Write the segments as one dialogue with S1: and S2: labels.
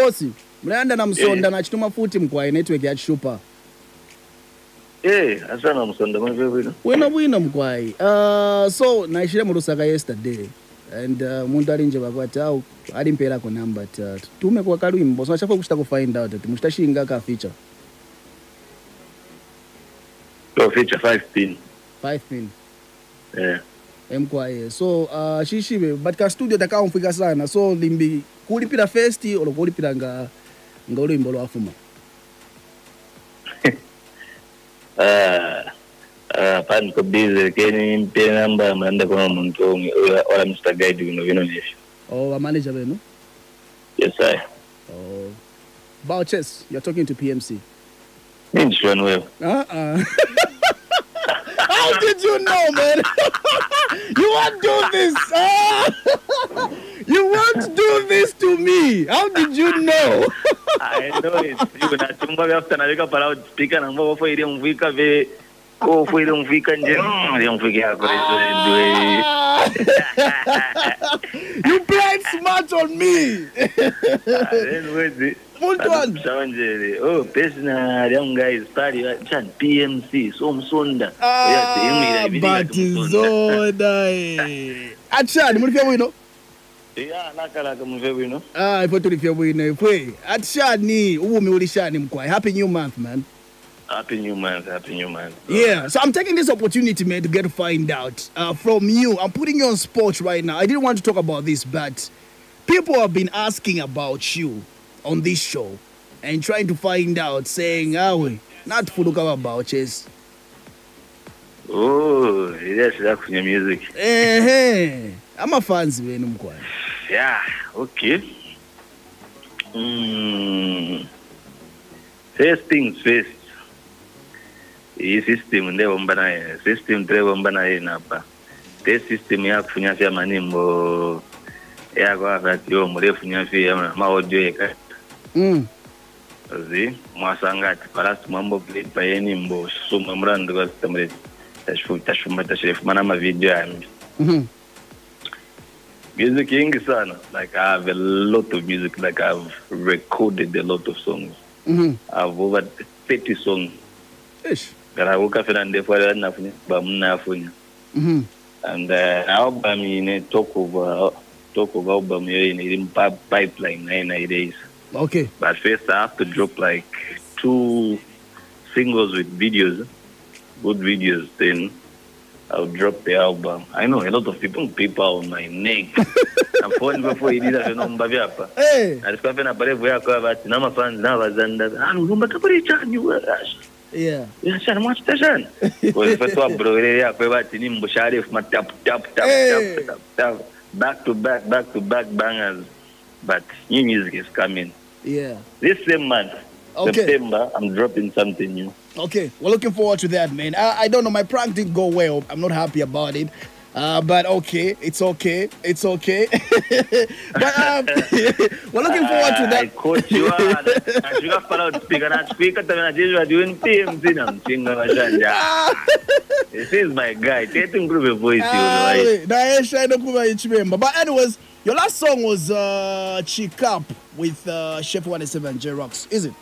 S1: bosi mnaenda na msonda na chituma futi mkwai network ya chishupa
S2: Eh, asana msonda mwe bwino.
S1: wena bwino mkwai uh, so naishire mu lusaka yesterday. And uh, muntu ali nje bakwati au ali mpera ko namba tatu. Tume kwa kalwimbo so achafa kushita ku find out ati muchitashinga ka feature?
S2: So feature 5 pin.
S1: 5 pin.
S2: Eh
S1: mkwa ye so uh, shishibe batika studio takaumfika sana. So limbi kulipira festi olokulipira nga nga ulo imbolo ulwimbo lwafuma
S2: ah, ah, pani kobize keni mpe namba manda kwa mtu omwe ola mr guide bino vino nivyo
S1: oh wa manager benu
S2: yes i
S1: oh. Bow chess you're talking to pmc
S2: ninjishwanu wewe
S1: uh ah, -uh. how did you know man? won't do this. Ah! you won't do this to me. How did you know?
S2: I know it. Yuko na chumba vya after naweka pa loud speaker na mbao fo ile mvika ve ko fo ile mvika nje. Ile mvika yako ile ndio.
S1: you played smart on me. Muntu wanu.
S2: Shawanje. Oh, personal young guys party chan PMC so msonda.
S1: Ah, batizona. eh. Achani, mulifia bwino?
S2: Yeah, nakalaka mve bwino.
S1: Ah, ipo tulifia bwino ifwe. Achani, ubumi ulishani mkwai. Happy new month, man.
S2: Happy new month, happy new month.
S1: Yeah, so I'm taking this opportunity, man, to get to find out uh, from you. I'm putting you on spot right now. I didn't want to talk about this, but people have been asking about you on this show and trying to find out, saying, "Ah, we not Fuluka about chess."
S2: Oh, yes, that's your music.
S1: Eh, I'm a fans, man.
S2: Yeah, okay. Mm. First things first. Hii system ndevomba naye system tirevomba naye napa te system yakufunya fya manimbo yako kati yo murefunya fya maaudio yeka
S1: Mm.
S2: zi mwasangati parasi mwambo play paye nimbo suma murandu kwa tashumba reti tashfumba tashirefuma na mavideo yambi
S1: Mhm.
S2: music yingi sana like i have a lot of music like i've recorded a lot of songs
S1: mm -hmm.
S2: i've over 30 songs
S1: Ish.
S2: Ngarakuka fena ndefwalera nafunya ba mnafunya
S1: Mhm.
S2: and uh, album ine talk over talk over album yo ine pipeline na ina iraise
S1: Okay.
S2: but first i have to drop like two singles with videos good videos then I'll drop the album. I know a lot of people people on my neck. I'm phone before you did that, you know, mbavyapa.
S1: Hey.
S2: alikuwa pena parevu yako bati na mafans na bazanda anu rumba kaburi chani washa
S1: Yeah.
S2: ya shana mwachita shana kwa hivyo tu bro yako bati ni mbushari ma tap tap tap
S1: eh.
S2: tap tap tap back to back back to back bangers but new music is coming
S1: Yeah.
S2: this same month
S1: Okay.
S2: September I'm dropping something new
S1: Okay, we're looking forward to that, man. I, I don't know, my prank didn't go well. I'm not happy about it. Uh, but okay, it's okay, it's okay. but um, we're looking forward to
S2: I
S1: that.
S2: caught you nashuka para speaker na speaker tena jishwa doing PMC na mchinga washanja this is my guy tete improve voice you
S1: Ah,
S2: right
S1: wait, naesha inokuba ichimemba. But anyways, your last song was uh, Chick Up with uh, Chef 187 J Rocks, is it?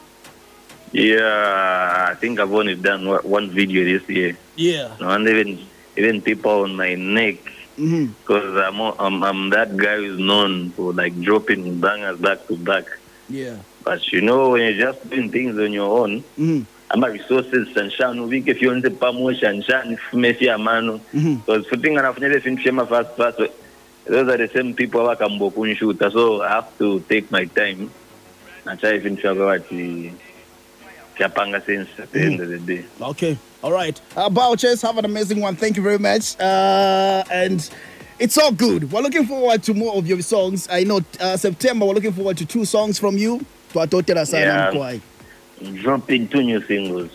S2: Yeah, I think I've only done one- one video this year.
S1: Yeah.
S2: No, and even even people on my neck because Mm-hmm. I'm, I'm I'm that guy who's known for like dropping bangers back to back.
S1: Yeah.
S2: But you know, when you're just doing things on your own,
S1: Mm-hmm.
S2: ama resources sanshanu vike fyonse pamwe shanshani fume a
S1: man,
S2: because futhi nganafunele fintu fyema fast fast those are the same people abakambo kunshuta so i have to take my time nachai fintu fyakwe vati fyapanga sense at the end of the day
S1: Okay. All right. Uh, Bowchase, have an amazing one. Thank you very much. Uh, and it's all good. We're looking forward to more of your songs. I know uh, September, we're looking forward to two songs from you. Sana
S2: Yeah.
S1: mkwai.
S2: dropping two new singles